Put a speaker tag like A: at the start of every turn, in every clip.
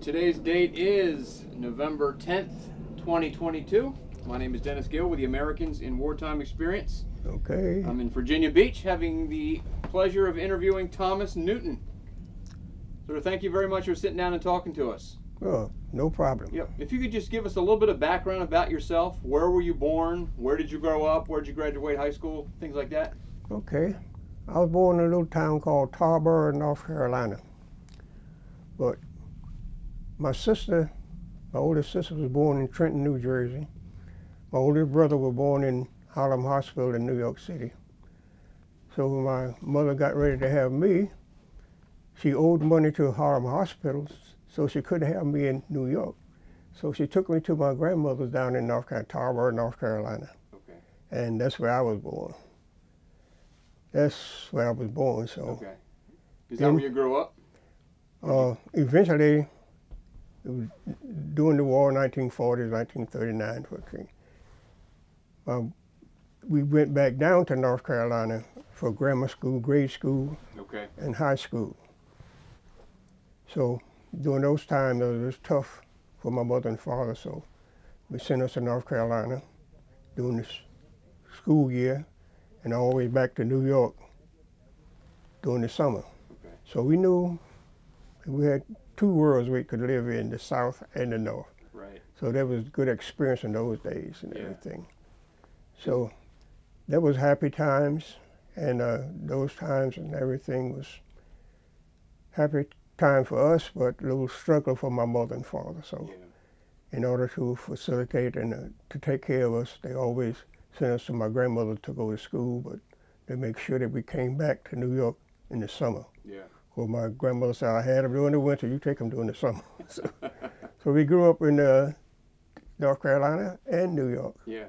A: Today's date is November 10th, 2022. My name is Dennis Gill with the Americans in Wartime Experience.
B: Okay.
A: I'm in Virginia Beach having the pleasure of interviewing Thomas Newton. So thank you very much for sitting down and talking to us.
B: Oh, no problem.
A: Yep. If you could just give us a little bit of background about yourself. Where were you born? Where did you grow up? Where did you graduate high school? Things like that.
B: Okay. I was born in a little town called Tarboro, North Carolina. But my sister, my oldest sister was born in Trenton, New Jersey. My oldest brother was born in Harlem Hospital in New York City. So when my mother got ready to have me, she owed money to Harlem hospitals, so she couldn't have me in New York. So she took me to my grandmother's down in North Carolina, Tarboro, North Carolina.
A: Okay.
B: And that's where I was born. That's where I was born, so.
A: Okay. Is that
B: In-
A: where you grew up?
B: Uh, eventually, it was during the war, 1940s, 1939, okay, um, we went back down to North Carolina for grammar school, grade school,
A: Okay.
B: and high school. So during those times, it was tough for my mother and father, so we sent us to North Carolina during the school year and always back to New York during the summer.
A: Okay.
B: So we knew we had two worlds we could live in, the South and the North.
A: Right.
B: So that was good experience in those days and
A: Yeah.
B: everything. So that was happy times, and uh, those times and everything was happy time for us, but a little struggle for my mother and father. So
A: Yeah.
B: in order to facilitate and uh, to take care of us, they always sent us to my grandmother to go to school, but they make sure that we came back to New York in the summer.
A: Yeah.
B: Well, my grandmother said, I had them during the winter, you take them during the summer. so, so we grew up in uh, North Carolina and New York.
A: Yeah.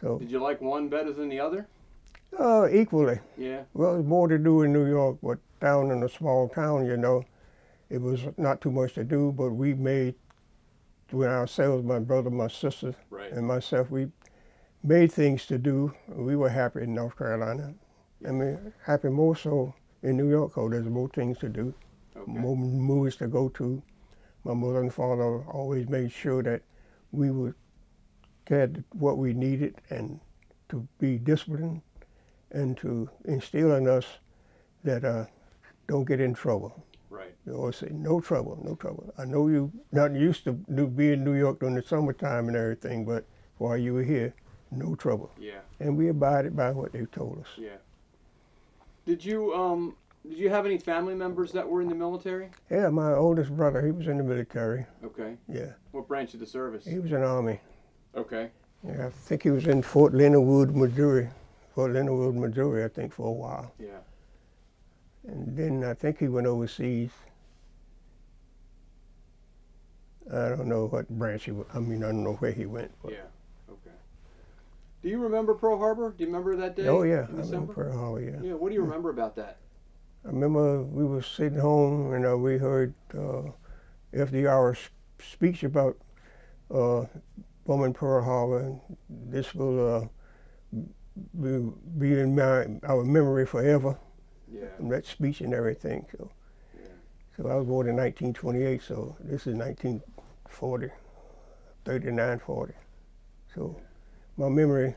B: So
A: Did you like one better than the other?
B: uh, equally.
A: Yeah.
B: Well, it's more to do in New York, but down in a small town, you know, it was not too much to do, but we made, when ourselves, my brother, my sister,
A: Right.
B: and myself, we made things to do. We were happy in North Carolina. I mean, happy more so in New York, because there's more things to do.
A: Okay.
B: more movies to go to. My mother and father always made sure that we would get what we needed and to be disciplined and to instill in us that uh, don't get in trouble.
A: Right.
B: They always say, no trouble, no trouble. I know you not used to do, be in New York during the summertime and everything, but while you were here, no trouble.
A: Yeah.
B: And we abided by what they told us.
A: Yeah. Did you um did you have any family members that were in the military?
B: Yeah, my oldest brother, he was in the military.
A: Okay.
B: Yeah,
A: What branch of the service?
B: he was in the Army.
A: Okay.
B: Yeah, I think he was in Fort Leonard Wood, Missouri. Fort Leonard Wood, Missouri, I think, for a while.
A: Yeah.
B: And then I think he went overseas. I don't know what branch he. I mean, I don't know where he went. But
A: Yeah. Do you remember Pearl Harbor? Do you remember that day?
B: Oh, yeah,
A: In
B: I remember Pearl Harbor, yeah.
A: Yeah. What do you remember about that?
B: I remember we were sitting home and uh, we heard uh, FDR's speech about uh, bombing Pearl Harbor. This will uh, be, be in my, our memory forever.
A: Yeah.
B: and that speech and everything. So,
A: Yeah.
B: so I was born in 1928. So this is 1940, 39, 40. So my memory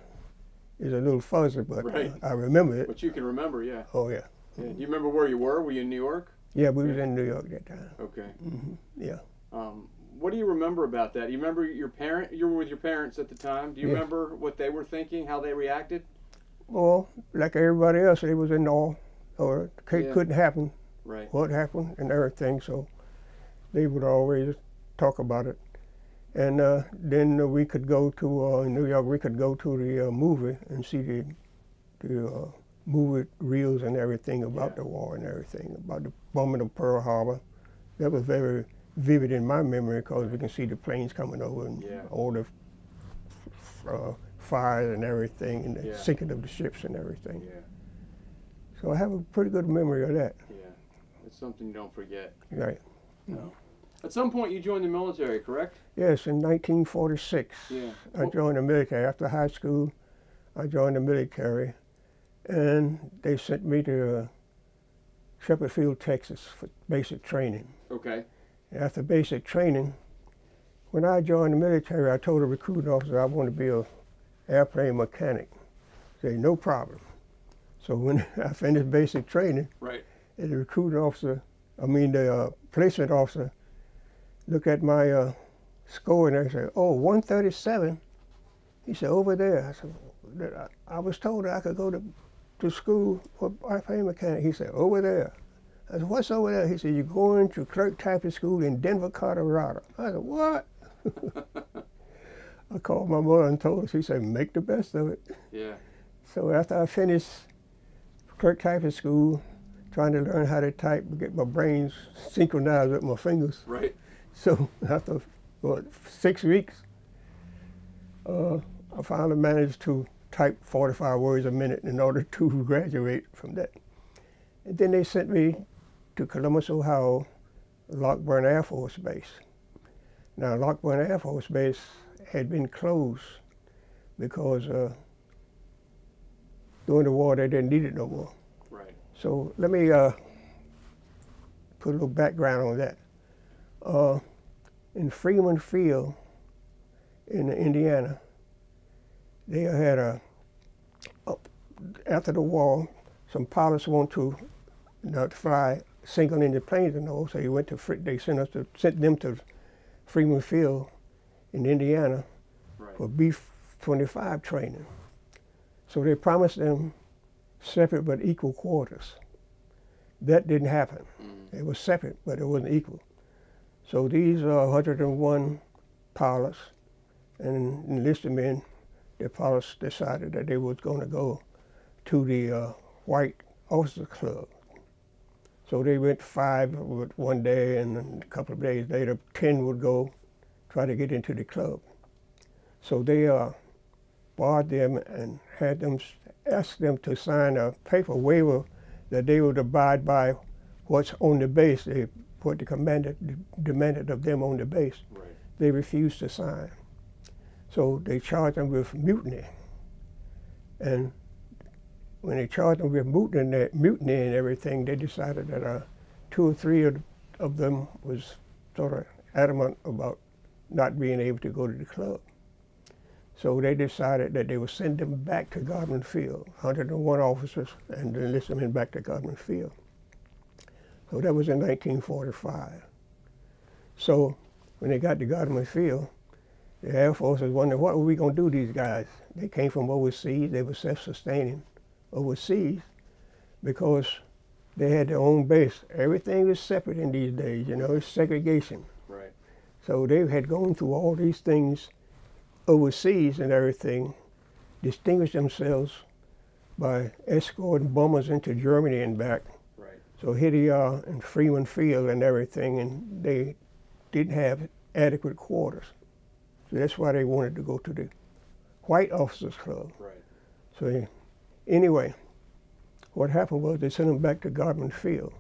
B: is a little fuzzy, but
A: Right.
B: I remember it.
A: But you can remember, yeah.
B: Oh yeah,
A: yeah. Do you remember where you were? Were you in New York?
B: yeah. We was
A: Yeah.
B: in New York that time.
A: Okay.
B: hmm Yeah.
A: Um, what do you remember about that? You remember your parent? You were with your parents at the time. Do you
B: Yeah.
A: remember what they were thinking? How they reacted?
B: Well, like everybody else, it was in awe, or it
A: Yeah.
B: couldn't happen.
A: Right.
B: What happened and everything. So they would always talk about it. And uh, then uh, we could go to uh, in New York. We could go to the uh, movie and see the the uh, movie reels and everything about
A: Yeah.
B: the war and everything about the bombing of Pearl Harbor. That was very vivid in my memory because we can see the planes coming over and
A: Yeah.
B: all the uh, fire and everything and the
A: Yeah.
B: sinking of the ships and everything.
A: Yeah.
B: So I have a pretty good memory of that.
A: Yeah. It's something you don't forget.
B: Right.
A: No. At some point, you joined the military, correct?
B: Yes, in 1946.
A: Yeah.
B: I joined the military after high school. I joined the military, and they sent me to uh, Sheppard Field, Texas, for basic training.
A: Okay.
B: After basic training, when I joined the military, I told the recruiting officer I want to be a airplane mechanic. Say no problem. So when I finished basic training,
A: Right.
B: and the recruiting officer, I mean the uh, placement officer, look at my uh, score and they say, "Oh, 137." He said, "Over there." I said, "That I, I was told that I could go to to school for airplane mechanic." He said, "Over there." I said, "What's over there?" He said, "You're going to clerk typing school in Denver, Colorado." I said, "What?" I called my mother and told her. She said, "Make the best of it."
A: Yeah.
B: So after I finished clerk typing school, trying to learn how to type, get my brains synchronized with my fingers.
A: Right.
B: So after what six weeks, uh, I finally managed to type 45 words a minute in order to graduate from that. And then they sent me to Columbus, Ohio, Lockbourne Air Force Base. Now, Lockbourne Air Force Base had been closed because uh, during the war they didn't need it no more.
A: Right.
B: So let me uh, put a little background on that. Uh, in Freeman Field in Indiana, they had a, up after the war, some pilots want to not fly single engine planes and all, so they went to they sent us to sent them to Freeman Field in Indiana
A: Right.
B: for B 25 training. So they promised them separate but equal quarters. That didn't happen.
A: Mm.
B: It was separate, but it wasn't equal. So these uh, 101 pilots and enlisted men, the pilots decided that they was going to go to the uh, White Officers Club. So they went five with one day, and a couple of days later, 10 would go try to get into the club. So they uh, barred them and had them ask them to sign a paper waiver that they would abide by what's on the base. What the commander demanded of them on the base.
A: Right.
B: They refused to sign. So they charged them with mutiny. And when they charged them with mutiny, mutiny and everything, they decided that uh, two or three of, of them was sort of adamant about not being able to go to the club. So they decided that they would send them back to Godman Field, 101 officers, and enlist them back to Godman Field. So that was in 1945. So when they got to Godman Field, the Air Force was wondering what were we going to do to these guys? They came from overseas. They were self-sustaining overseas because they had their own base. Everything was separate in these days. You know, it's segregation.
A: Right.
B: So they had gone through all these things overseas and everything, distinguished themselves by escorting bombers into Germany and back. So here they are in Freeman Field and everything, and they didn't have adequate quarters. So that's why they wanted to go to the White Officers Club.
A: Right.
B: So they- anyway, what happened was they sent them back to Godman Field.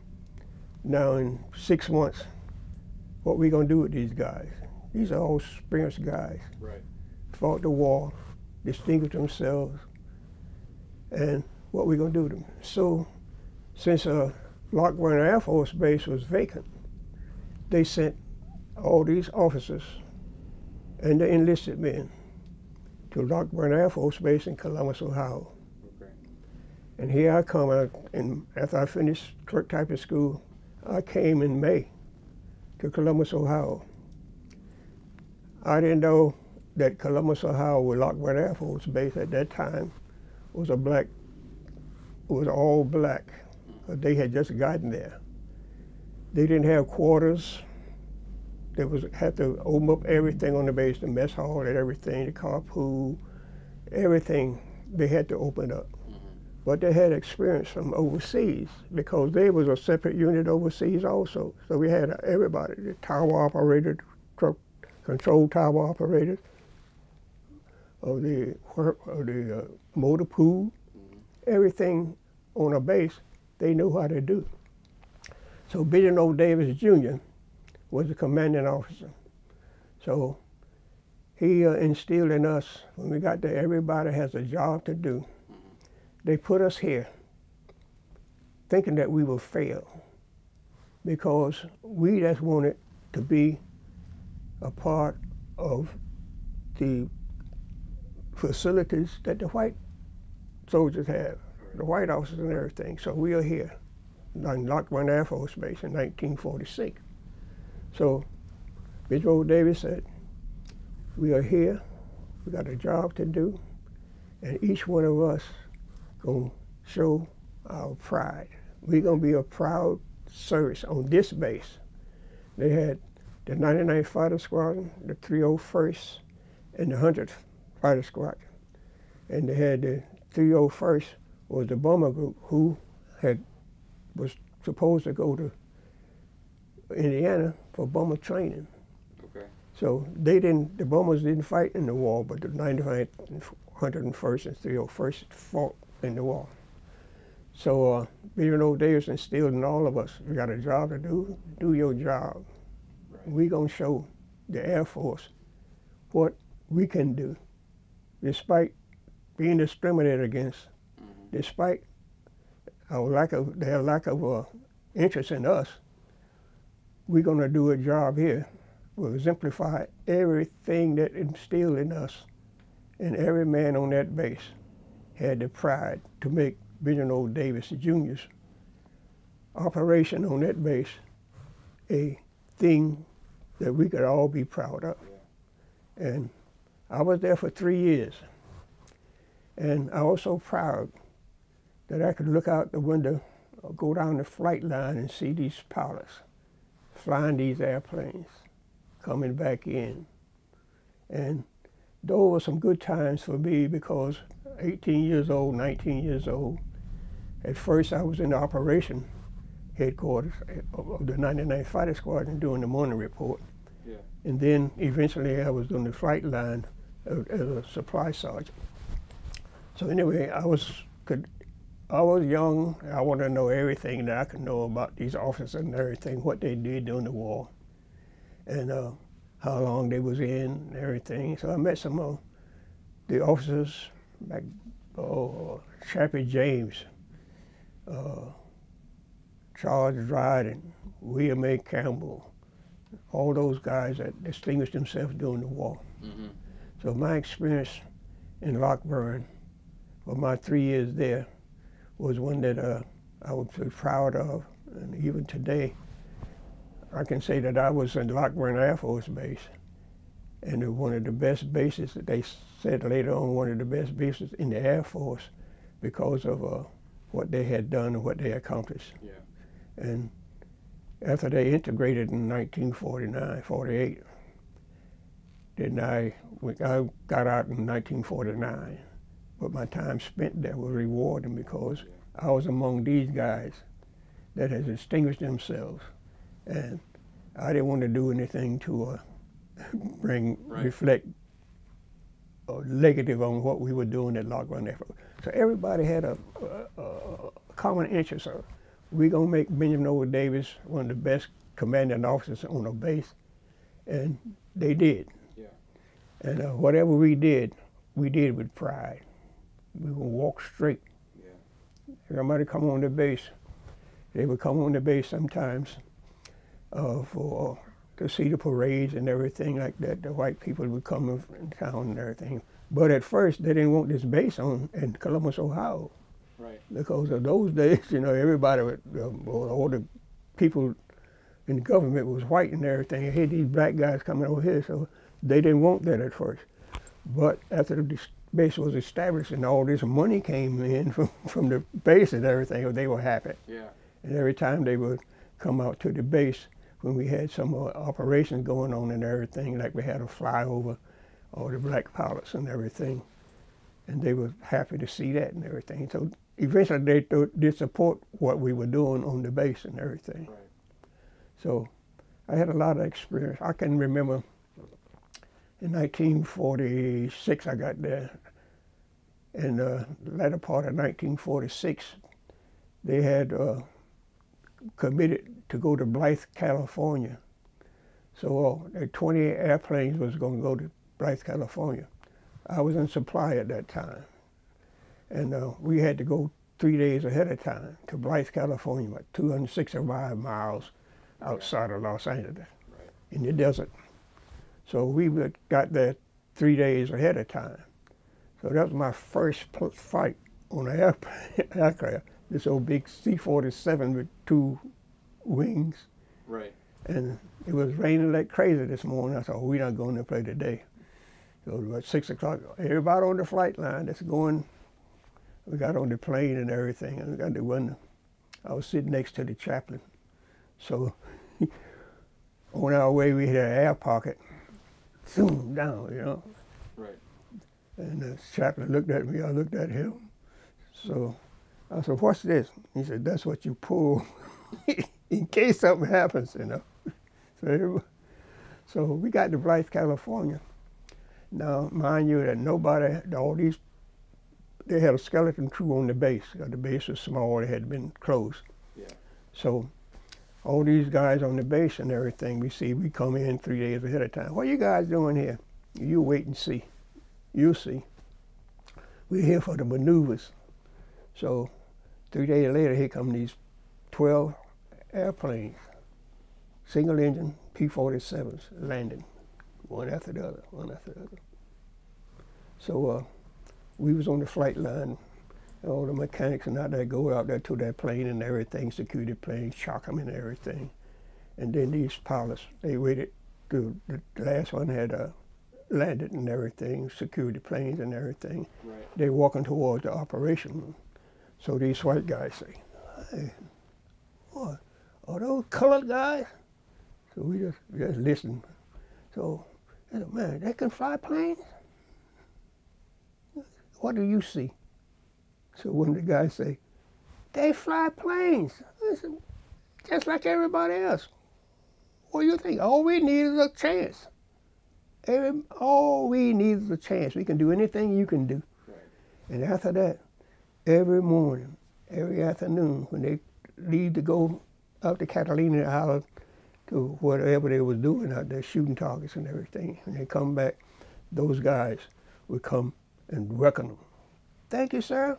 B: Now in six months, what we gonna do with these guys? These are all experienced guys.
A: Right.
B: Fought the war, distinguished themselves, and what we gonna do with them? So, since uh, Lockbourne Air Force Base was vacant, they sent all these officers and the enlisted men to Lockbourne Air Force Base in Columbus, Ohio.
A: Okay.
B: And here I come, out, and after I finished clerk typing school, I came in May to Columbus, Ohio. I didn't know that Columbus, Ohio, with Lockwood Air Force Base at that time, was a black, was all black. Uh, They had just gotten there. They didn't have quarters. They was had to open up everything on the base, the mess hall and everything, the carpool, everything. They had to open up but they had experience from overseas because they was a separate unit overseas also. So we had everybody, the tower operator, truck control tower operator, of the of the uh, motor pool, everything on a base, they knew how to do. So Billy O. Davis Jr. was the commanding officer. So he uh, instilled in us when we got there, everybody has a job to do they put us here thinking that we would fail because we just wanted to be a part of the facilities that the white soldiers have, the White Houses and everything. So we are here on Lockbourne Air Force Base in 1946. So Old Davis said, we are here, we got a job to do, and each one of us gonna show our pride. We're gonna be a proud service on this base. They had the 99th Fighter Squadron, the 301st, and the 100th Fighter Squadron. And they had the 301st was the bomber group who had was supposed to go to Indiana for bomber training.
A: Okay.
B: So they didn't, the bombers didn't fight in the war, but the 99th, 101st, and 301st fought in the war. So uh, Major Old Davis instilled in all of us, you got a job to do, do your job.
A: Right.
B: we going to show the Air Force what we can do, despite being discriminated against. Despite our lack of their lack of uh, interest in us. We're going to do a job here. We'll exemplify everything that instilled in us, and every man on that base had the pride to make Benjamin O. Davis Jr.'s operation on that base a thing that we could all be proud of. And I was there for three years. And I was so proud that I could look out the window or go down the flight line and see these pilots flying these airplanes, coming back in. And those were some good times for me because 18 years old, 19 years old, at first I was in the operation headquarters of the 99th Fighter Squadron doing the morning report.
A: Yeah.
B: And then eventually I was on the flight line as a supply sergeant. So anyway, I was could I was young. I wanted to know everything that I could know about these officers and everything, what they did during the war, and uh, how long they was in and everything. So I met some of the officers, like oh, Chappie James, uh, Charles Dryden, William A. Campbell, all those guys that distinguished themselves during the war.
A: Mm-hmm.
B: So my experience in Lockbourne, for my three years there, was one that uh, I was proud of. And even today, I can say that I was in Lockbourne Air Force Base, and it was one of the best bases. that They said later on one of the best bases in the Air Force because of uh, what they had done and what they accomplished.
A: Yeah.
B: And after they integrated in 1949, 48, then I, we- I got out in 1949. But my time spent there was rewarding because I was among these guys that had distinguished themselves. And I didn't want to do anything to uh, bring,
A: Right.
B: reflect uh, negative on what we were doing at Lockbourne Air Force. So everybody had a, a, a common interest. Of, we gonna make Benjamin O. Davis one of the best commanding officers on a base, and they did.
A: Yeah.
B: And uh, whatever we did, we did with pride. We would walk straight.
A: Yeah.
B: Somebody come on the base, they would come on the base sometimes uh, for to see the parades and everything like that. The white people would come in- town and everything. But at first, they didn't want this base on in Columbus, Ohio
A: Right.
B: because of those days, you know, everybody, would, um, all the people in the government was white and everything. Hey, these black guys coming over here, so they didn't want that at first. But after the base was established and all this money came in from, from the base and everything, they were happy.
A: Yeah.
B: And every time they would come out to the base when we had some uh, operations going on and everything, like we had a flyover, all the black pilots and everything, and they were happy to see that and everything. So eventually they th- did support what we were doing on the base and everything.
A: Right.
B: So I had a lot of experience. I can remember in 1946 I got there. In the latter part of 1946, they had uh, committed to go to Blythe, California. So uh, the 20 airplanes was going to go to Blythe, California. I was in supply at that time. And uh, we had to go three days ahead of time to Blythe, California, about 265 miles outside of Los Angeles.
A: Right.
B: in the desert. So we got there three days ahead of time. So that was my first fight on an aircraft. This old big C-47 with two wings.
A: Right.
B: And it was raining like crazy this morning. I thought, we're not going to play today. So about six o'clock, everybody on the flight line that's going, we got on the plane and everything. And we got the window. I was sitting next to the chaplain. So on our way, we hit an air pocket. Zoom down, you know.
A: Right.
B: And the chaplain looked at me. I looked at him. So I said, "What's this?" He said, "That's what you pull in case something happens, you know." So, so we got to Blythe, California. Now, mind you, that nobody, all these, they had a skeleton crew on the base. The base was small; it had been closed.
A: Yeah.
B: So all these guys on the base and everything, we see, we come in three days ahead of time. What you guys doing here? You wait and see. You see. We're here for the maneuvers. So three days later, here come these 12 airplanes, single engine P-47s landing, one after the other, one after the other. So uh, we was on the flight line all the mechanics and out there go out there to that plane and everything, security planes, shock them and everything. And then these pilots, they waited the last one had uh, landed and everything, security planes and everything.
A: Right.
B: They're walking towards the operation room. So these white guys say, hey, what, are those colored guys? So we just, just listen. So, man, they can fly planes? What do you see? So when the guy say, they fly planes. Said, just like everybody else. What do you think? All we need is a chance. Every, all we need is a chance. We can do anything you can do.
A: Right.
B: And after that, every morning, every afternoon, when they leave to go up to Catalina Island to whatever they was doing out there, shooting targets and everything, and they come back, those guys would come and welcome them. Thank you, sir.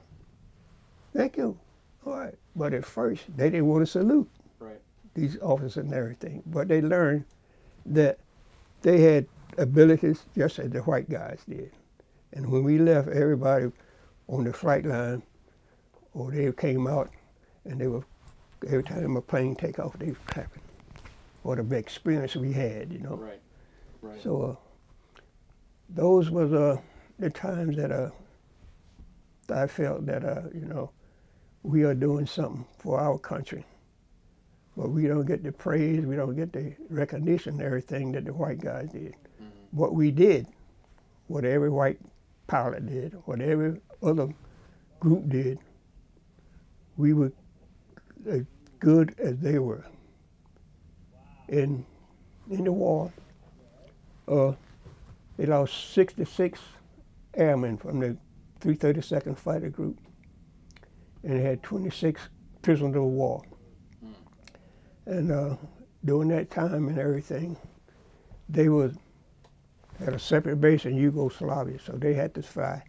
B: Thank you. All right. But at first, they didn't want to salute
A: right.
B: these officers and everything. But they learned that they had abilities just as the white guys did. And when we left, everybody on the flight line, or they came out, and they were, every time a plane take off, they were clapping. What a big experience we had, you know.
A: Right, right.
B: So uh, those was uh, the times that uh, I felt that, uh, you know, we are doing something for our country. But we don't get the praise, we don't get the recognition, everything that the white guys did. Mm-hmm. What we did, what every white pilot did, what every other group did, we were as good as they were. In, in the war, uh, they lost 66 airmen from the 332nd Fighter Group and had 26 prisoners of war. And uh, during that time and everything, they was at a separate base in Yugoslavia, so they had to fly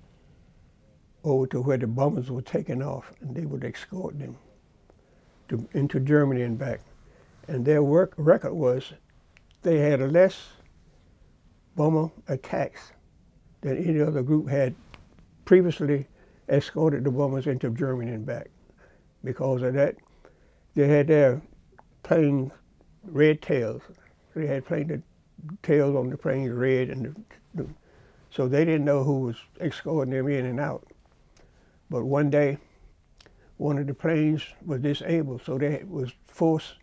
B: over to where the bombers were taking off, and they would escort them to, into Germany and back. And their work record was they had less bomber attacks than any other group had previously escorted the bombers into Germany and back. Because of that, they had their plane red tails. They had the tails on the planes red, and the, the, so they didn't know who was escorting them in and out. But one day, one of the planes was disabled, so they was forced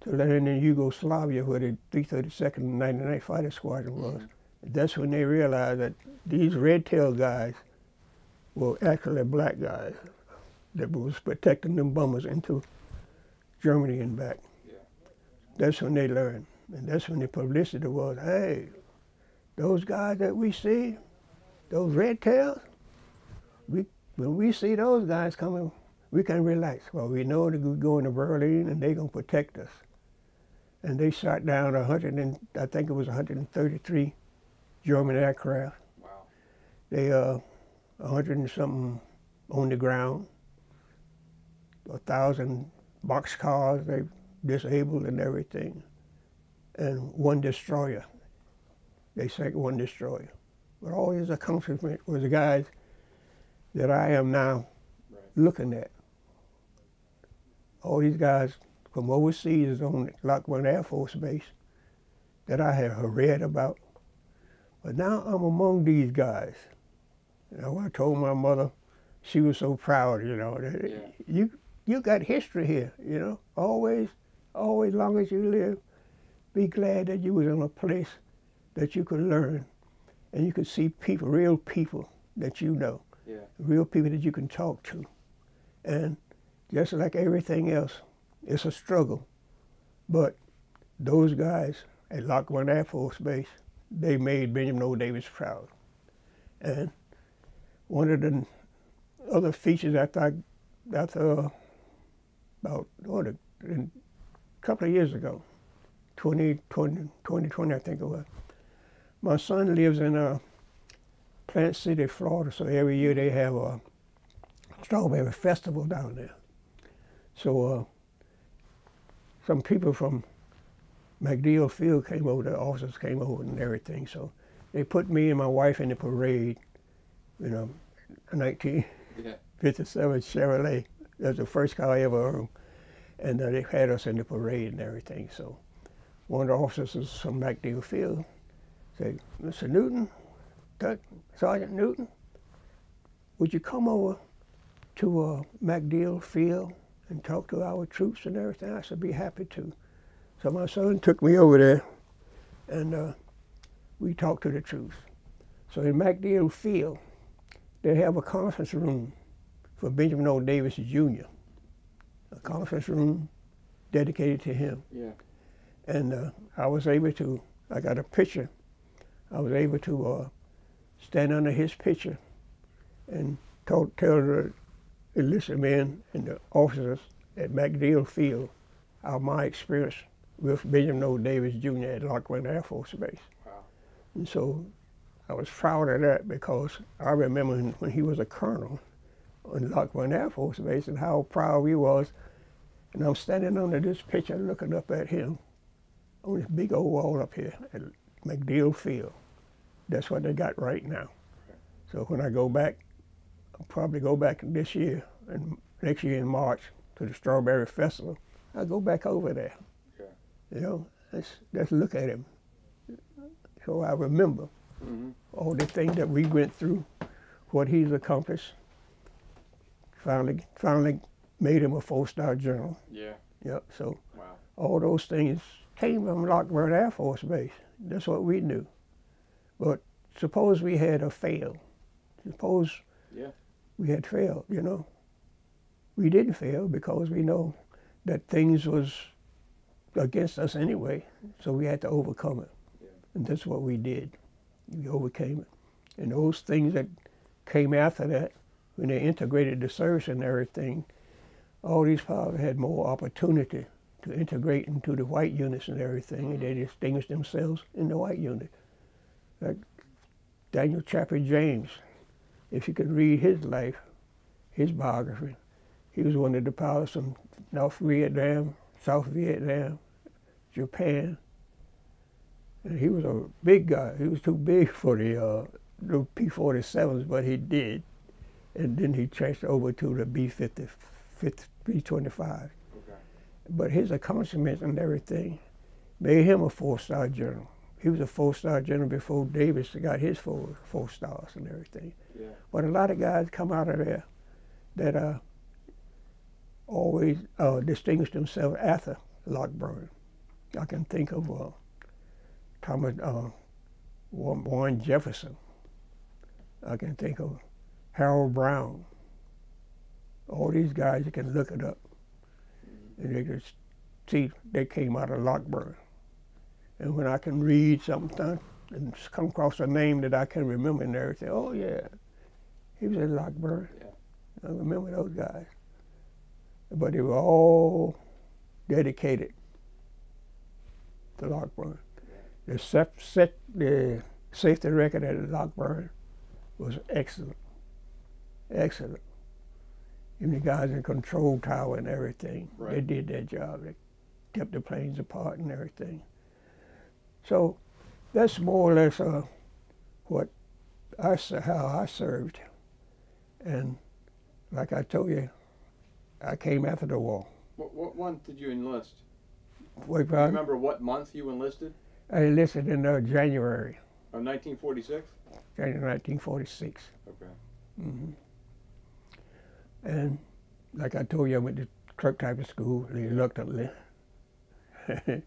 B: to land in Yugoslavia, where the 332nd and 99th Fighter Squadron was. That's when they realized that these red tail guys were actually black guys that was protecting them bombers into Germany and back.
A: Yeah.
B: That's when they learned. And that's when the publicity was, hey, those guys that we see, those red tails, we, when we see those guys coming, we can relax. Well, we know they're going to Berlin and they're going to protect us. And they shot down 100 and I think it was 133 German aircraft.
A: Wow.
B: They uh, a hundred and something on the ground, a thousand box cars they disabled and everything. and one destroyer. They sank one destroyer. But all his accomplishment was the guys that I am now looking at. All these guys from overseas on Lockwood Air Force Base that I have read about. But now I'm among these guys. You know, I told my mother, she was so proud, you know, that yeah. you you got history here, you know. Always, always long as you live, be glad that you was in a place that you could learn and you could see people, real people that you know. Yeah. Real people that you can talk to. And just like everything else, it's a struggle. But those guys at Lockwood Air Force Base, they made Benjamin O. Davis proud. And one of the other features after I, after uh, about a, couple of years ago, 2020, 2020 I think it was, my son lives in uh, Plant City, Florida, so every year they have a strawberry festival down there. So uh, some people from MacDill Field came over, the officers came over and everything. So they put me and my wife in the parade, you know, 1957 yeah. Chevrolet. That was the first car I ever owned. And uh, they had us in the parade and everything. So one of the officers from MacDill Field said, Mr. Newton, Sergeant Newton, would you come over to uh, MacDill Field and talk to our troops and everything? I said, be happy to. So my son took me over there, and uh, we talked to the troops. So in MacDill Field, they have a conference room for Benjamin O. Davis Jr., a conference room dedicated to him. Yeah. And uh, I was able to, I got a picture, I was able to uh, stand under his picture and talk, tell the enlisted men and the officers at MacDill Field how my experience with Benjamin O. Davis Jr. at Lockwood Air Force Base. Wow. And so I was proud of that because I remember when he was a colonel on Lockwood Air Force Base and how proud he was. And I'm standing under this picture looking up at him on this big old wall up here at MacDill Field. That's what they got right now. So when I go back, I'll probably go back this year and next year in March to the Strawberry Festival. I'll go back over there. Yeah. You know, let's, let's look at him. So I remember mm-hmm. all the things that we went through, what he's accomplished. Finally, finally made him a four-star general.
A: Yeah.
B: Yep. So wow. all those things came from Lockwood Air Force Base. That's what we knew. But suppose we had a fail. Suppose yeah. we had failed, you know. We didn't fail because we know that things was against us anyway, so we had to overcome it. Yeah. And that's what we did. We overcame it. And those things that came after that, when they integrated the service and everything, all these pilots had more opportunity to integrate into the white units and everything, and they mm-hmm. distinguished themselves in the white unit. Like Daniel Chappie James, if you could read his life, his biography, he was one of the pilots from North Vietnam, South Vietnam, Japan. He was a big guy. He was too big for the, uh, the P-47s, but he did. And then he changed over to the B-50, B-25. But his accomplishments and everything made him a four-star general. He was a four-star general before Davis got his four four stars and everything. Yeah. But a lot of guys come out of there that uh, always uh, distinguished themselves after Lockbourne. I can think of uh, Thomas uh, Warren Jefferson. I can think of Harold Brown. All these guys, you can look it up and they could see they came out of Lockbourne. And when I can read something and come across a name that I can remember in and everything, oh yeah, he was in Lockbourne. Yeah. I remember those guys. But they were all dedicated to Lockbourne. The, set, set, the safety record at Lockbourne was excellent. Excellent. Even the guys in control tower and everything, right. they did their job. They kept the planes apart and everything. So that's more or less uh, what I how I served, and like I told you, I came after the war.
A: What, what month did you enlist?
B: Wait,
A: Do you remember what month you enlisted?
B: I enlisted in uh, January,
A: Of 1946?
B: January 1946.
A: Okay.
B: hmm And like I told you, I went to truck type of school reluctantly. and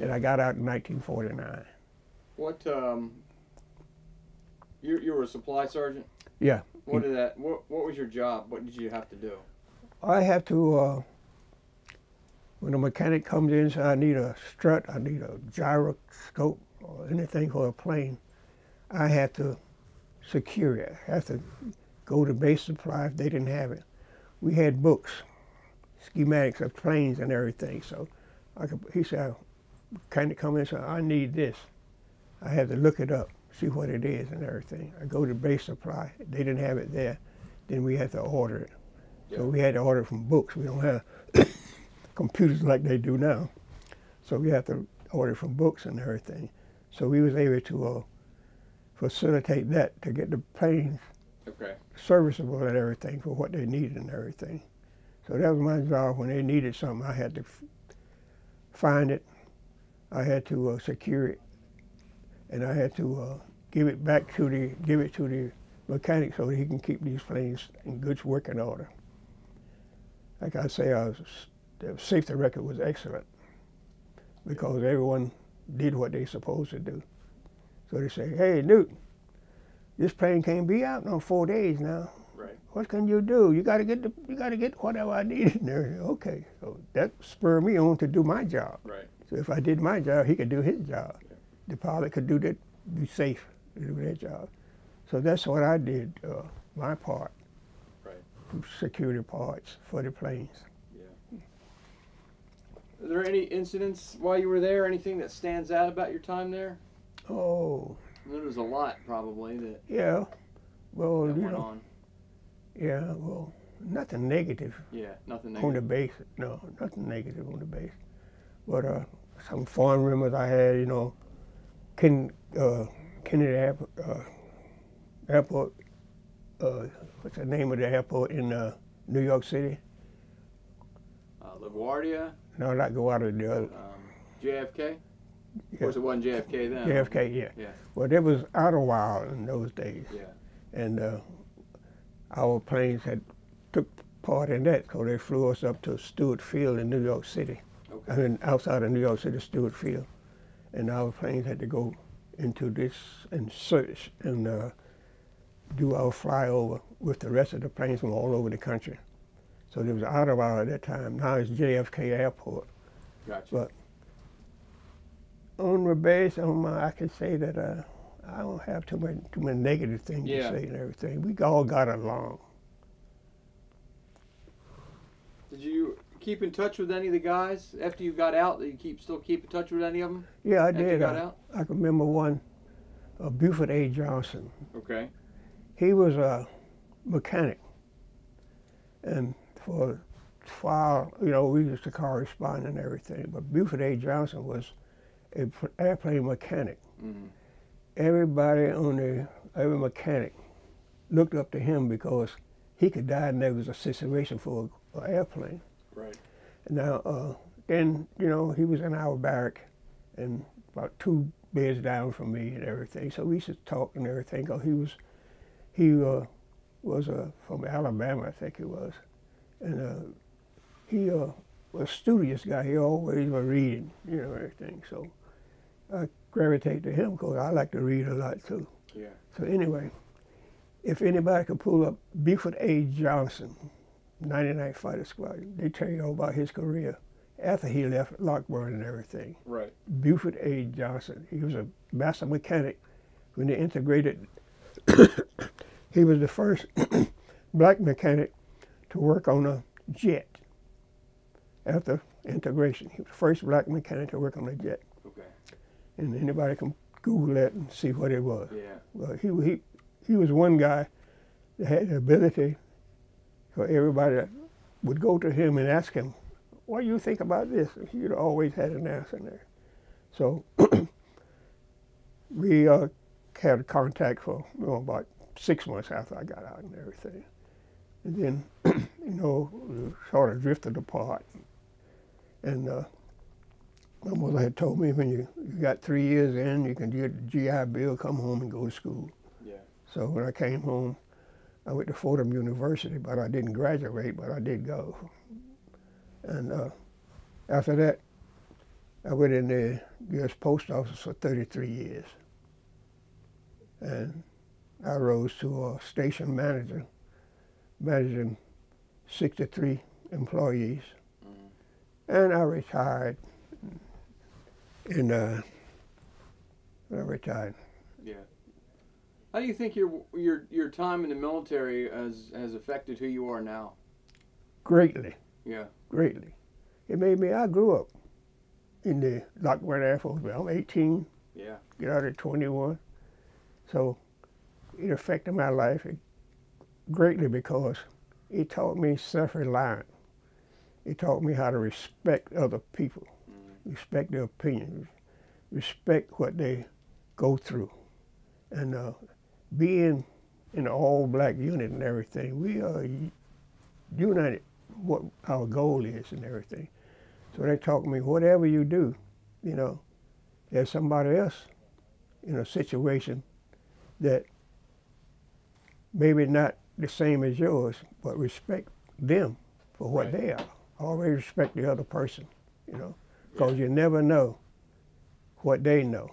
B: I got out in 1949.
A: What, um, you, you were a supply sergeant?
B: Yeah.
A: What did that, what, what was your job? What did you have to do?
B: I have to, uh, when a mechanic comes in, and says, I need a strut, I need a gyroscope, or anything for a plane, I have to secure it. I have to go to base supply if they didn't have it. We had books, schematics of planes and everything. So I could, he said, kind of come in and say, I need this. I had to look it up, see what it is and everything. I go to base supply. They didn't have it there. Then we had to order it. So we had to order from books. We don't have computers like they do now. So we had to order from books and everything. So we was able to uh, facilitate that to get the planes
A: Okay.
B: serviceable and everything for what they needed and everything. So that was my job. When they needed something, I had to f- find it. I had to uh, secure it, and I had to uh, give it back to the give it to the mechanic so that he can keep these planes in good working order. Like I say, I was, the safety record was excellent because everyone did what they supposed to do. So they say, "Hey, Newton, this plane can't be out in four days now.
A: Right.
B: What can you do? You got to get the, you got to get whatever I need in there. Okay, so that spurred me on to do my job.
A: Right.
B: So if I did my job, he could do his job.
A: Yeah.
B: The pilot could do that, be safe to do their job. So that's what I did, uh, my part.
A: Right.
B: Security parts for the planes.
A: Are there any incidents while you were there? Anything that stands out about your time there?
B: Oh,
A: There was a lot, probably, that,
B: yeah. Well,
A: that
B: you
A: went
B: know,
A: on.
B: yeah. Well, nothing negative.
A: Yeah, nothing negative.
B: on the base. No, nothing negative on the base. But uh, some fond memories I had, you know, Ken, uh, Kennedy Airport, uh, airport uh, what's the name of the airport in uh, New York City?
A: Uh, LaGuardia,
B: No, not go out of the other.
A: um, JFK. Of course, it wasn't JFK then.
B: JFK, yeah.
A: Yeah.
B: Well, it was Idlewild in those days.
A: Yeah.
B: And uh, our planes had took part in that, so they flew us up to Stewart Field in New York City. I
A: Okay.
B: mean, outside of New York City, Stewart Field, and our planes had to go into this and search and uh, do our flyover with the rest of the planes from all over the country. So there was Ottawa at that time. Now it's JFK Airport.
A: Gotcha.
B: But on the base, on my, I can say that uh, I don't have too many too many negative things
A: Yeah.
B: to say and everything. We all got along.
A: Did you keep in touch with any of the guys after you got out? Did you keep still keep in touch with any of them
B: Yeah, I
A: after you
B: did.
A: got
B: I,
A: out?
B: I can remember one, uh, Buford A. Johnson.
A: Okay.
B: he was a mechanic, and for a while, you know, we used to correspond and everything. But Buford A. Johnson was a pl- airplane mechanic.
A: hmm
B: Everybody on the every mechanic looked up to him because he could diagnose a situation for an airplane.
A: Right.
B: Now, uh, then you know he was in our barrack, and about two beds down from me and everything. So we used to talk and everything. 'cause he was, he uh, was uh, from Alabama, I think he was, and uh, he uh, was a studious guy. He always was reading, you know, everything. So I gravitate to him because I like to read a lot too.
A: Yeah.
B: So anyway, if anybody could pull up Buford A. Johnson, 99th Fighter Squadron, they tell you all about his career after he left Lockbourne and everything.
A: Right.
B: Buford A. Johnson, he was a master mechanic when they integrated. he was the first black mechanic to work on a jet after integration. He was the first black mechanic to work on a jet.
A: Okay.
B: And anybody can Google that and see what it was.
A: Yeah.
B: Well, he, he, he was one guy that had the ability for everybody that would go to him and ask him, what do you think about this? And he'd always had an answer there. So we uh, had contact for you know, about six months after I got out and everything. And then, you know, we sort of drifted apart. And uh, my mother had told me when you, you got three years in, you can get the GI Bill, come home and go to school.
A: Yeah.
B: So when I came home, I went to Fordham University, but I didn't graduate, but I did go. And uh, after that, I went in the U.S. Post Office for 33 years. And I rose to a station manager, managing 63 employees.
A: Mm.
B: And I retired in, uh, I retired.
A: Yeah. How do you think your your your time in the military has has affected who you are now?
B: Greatly.
A: Yeah.
B: Greatly. It made me, I grew up in the Lockbourne Air Force. I'm 18,
A: Yeah.
B: get out at 21. So it affected my life greatly because it taught me self-reliance. It taught me how to respect other people,
A: Mm.
B: respect their opinions, respect what they go through. And uh, being in an all-black unit and everything, we are united what our goal is and everything. So they taught me whatever you do, you know, there's somebody else in a situation that maybe not the same as yours, but respect them for what
A: Right.
B: they are. Always respect the other person, you know, because
A: Yeah.
B: you never know what they know.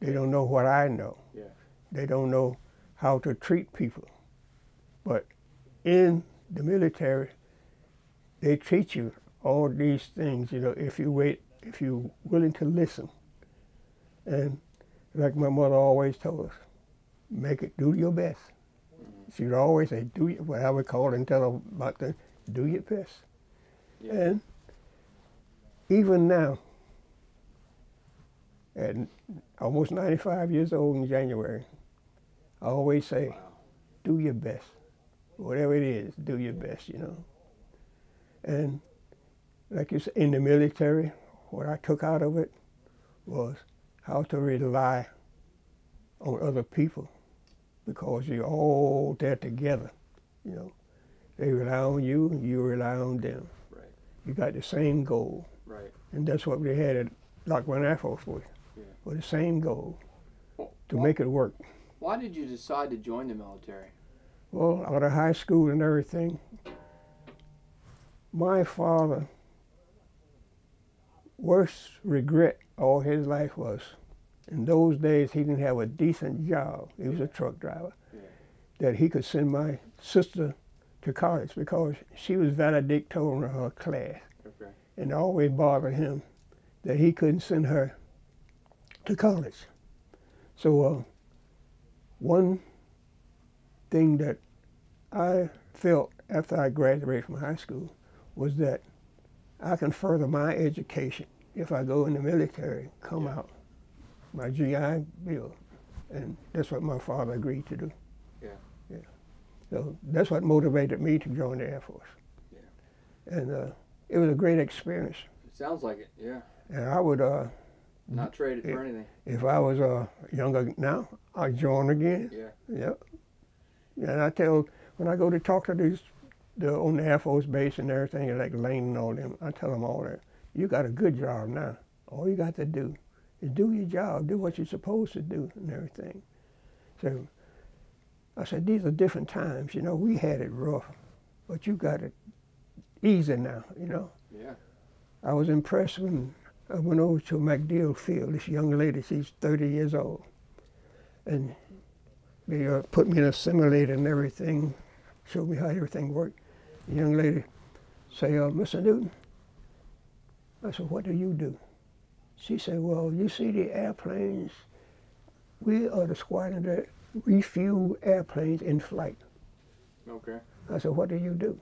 B: They don't know what I know.
A: Yeah.
B: They don't know how to treat people. But in the military, they teach you all these things, you know, if you wait, if you're willing to listen. And like my mother always told us, make it, do your best. She'd always say, do your, what I would call and tell her about the, do your best.
A: Yeah.
B: And even now, at almost 95 years old in January, I always say,
A: Wow.
B: do your best. Whatever it is, do your best, you know. And like you said, in the military, what I took out of it was how to rely on other people because you're all there together, you know. They rely on you, and you rely on them.
A: Right.
B: You got the same goal.
A: Right.
B: And that's what we had at Lockbourne Air Force for,
A: Yeah.
B: for the same goal,
A: Well,
B: to make it work.
A: why did you decide to join the military?
B: Well, out of high school and everything, my father, worst regret all his life was, in those days he didn't have a decent job. He was a truck driver.
A: Yeah.
B: That he could send my sister to college because she was valedictorian of her class.
A: Okay.
B: and it always bothered him that he couldn't send her to college. So uh, one thing that I felt after I graduated from high school was that I can further my education if I go in the military, come
A: Yeah.
B: out, my GI Bill, and that's what my father agreed to do.
A: Yeah.
B: Yeah. So that's what motivated me to join the Air Force.
A: Yeah.
B: And uh, it was a great experience.
A: It sounds like it. Yeah.
B: And I would, uh,
A: Not trade it for anything.
B: if I was uh, younger now, I'd join again.
A: Yeah.
B: Yep. And I tell, when I go to talk to these, the, on the Air Force base and everything, and like Lane and all them, I tell them all that, you got a good job now. All you got to do is do your job, do what you're supposed to do and everything. So I said, these are different times, you know, we had it rough, but you got it easy now, you know.
A: Yeah.
B: I was impressed when I went over to MacDill Field. This young lady, she's 30 years old, and they uh, put me in a simulator and everything, showed me how everything worked. The young lady say, uh, "Mr. Newton," I said, "What do you do?" She said, "Well, you see the airplanes. We are the squadron that refuel airplanes in flight."
A: Okay.
B: I said, what do you do?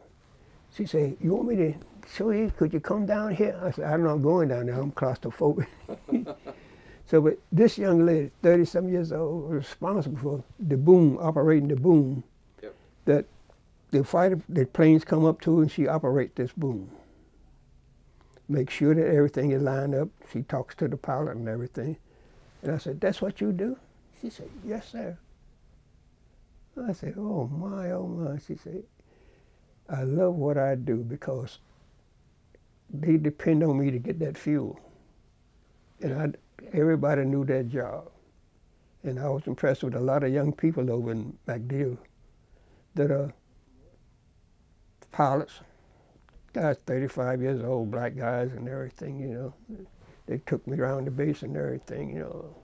B: She said, you want me to show you? Could you come down here? I said, I'm not going down there. I'm claustrophobic. so, but this young lady, 30 some years old, was responsible for the boom, operating the boom.
A: Yep.
B: That the fighter, the planes come up to and she operate this boom. Make sure that everything is lined up. She talks to the pilot and everything. And I said, That's what you do? She said, Yes, sir. I said, Oh my, oh my. She said, I love what I do because they depend on me to get that fuel. And I, everybody knew that job. And I was impressed with a lot of young people over in MacDill that are pilots, guys 35 years old, black guys and everything, you know. They took me around the base and everything, you know.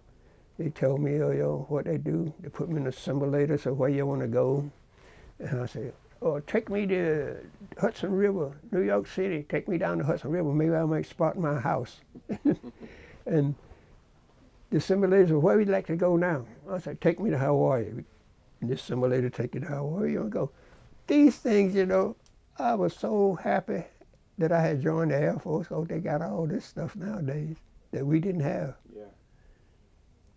B: They tell me, oh, yo, what they do. They put me in a simulator, so where you want to go. And I say, oh, take me to Hudson River, New York City. Take me down to Hudson River. Maybe I'll make spot my house. and the simulator said, where would you like to go now? I said, take me to Hawaii. And this simulator take you to Hawaii. You go. These things, you know, I was so happy that I had joined the Air Force. Oh, they got all this stuff nowadays that we didn't have.
A: Yeah.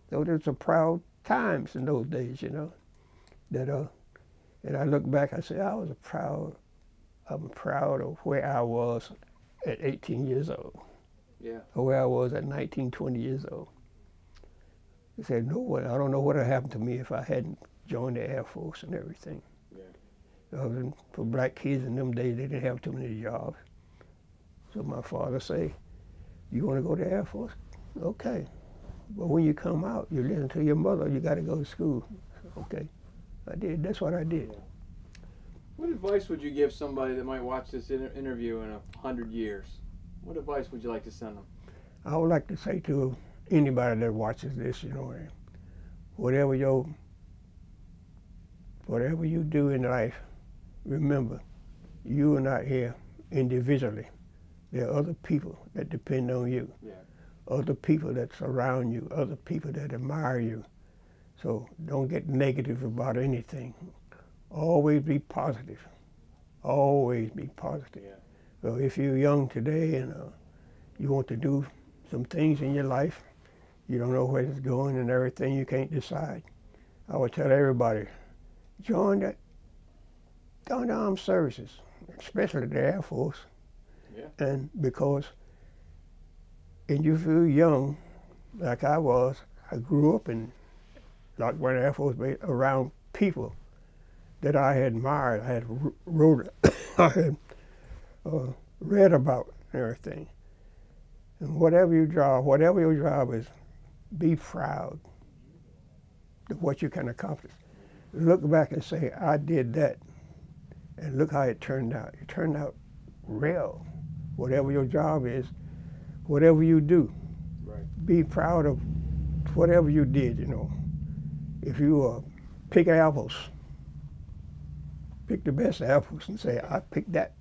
B: So there's a proud times in those days, you know. That uh, and I look back, I say I was a proud. I'm proud of where I was at 18 years old.
A: Yeah.
B: Or where I was at 19, 20 years old. I said, no way. I don't know what would have happened to me if I hadn't joined the Air Force and everything. Uh, for black kids in them days, they didn't have too many jobs. So my father say, you want to go to the Air Force? Okay. But when you come out, you listen to your mother, you got to go to school. Okay. I did. That's what I did.
A: What advice would you give somebody that might watch this inter- interview in a hundred years? What advice would you like to send them?
B: I would like to say to anybody that watches this, you know, whatever your, whatever you do in life, remember, you are not here individually. There are other people that depend on you.
A: Yeah.
B: Other people that surround you, other people that admire you. So don't get negative about anything. Always be positive. Always be positive.
A: Yeah.
B: So if you're young today and uh, you want to do some things in your life, you don't know where it's going and everything, you can't decide. I would tell everybody, join the, join the armed services, especially the Air Force.
A: Yeah.
B: And because and you feel young, like I was, I grew up in like Lockbourne Air Force Base around people that I had admired, I had wrote, I had uh, read about and everything. And whatever your job, whatever your job is, be proud of what you can accomplish. Look back and say, I did that. And look how it turned out. It turned out real. Whatever your job is, whatever you do,
A: Right.
B: be proud of whatever you did, you know. If you uh, pick apples, pick the best apples and say, I picked that.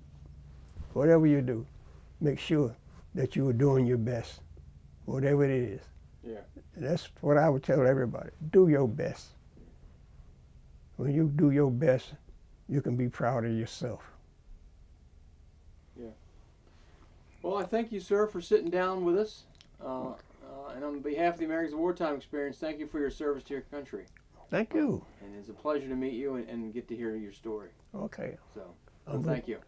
B: Whatever you do, make sure that you are doing your best, whatever it is.
A: Yeah.
B: That's what I would tell everybody. Do your best. When you do your best, you can be proud of yourself. Yeah.
A: Well, I thank you, sir, for sitting down with us. Uh, uh, and on behalf of the Americans of Wartime Experience, thank you for your service to your country.
B: Thank you.
A: And it's a pleasure to meet you and, and get to hear your story.
B: Okay.
A: So, thank you.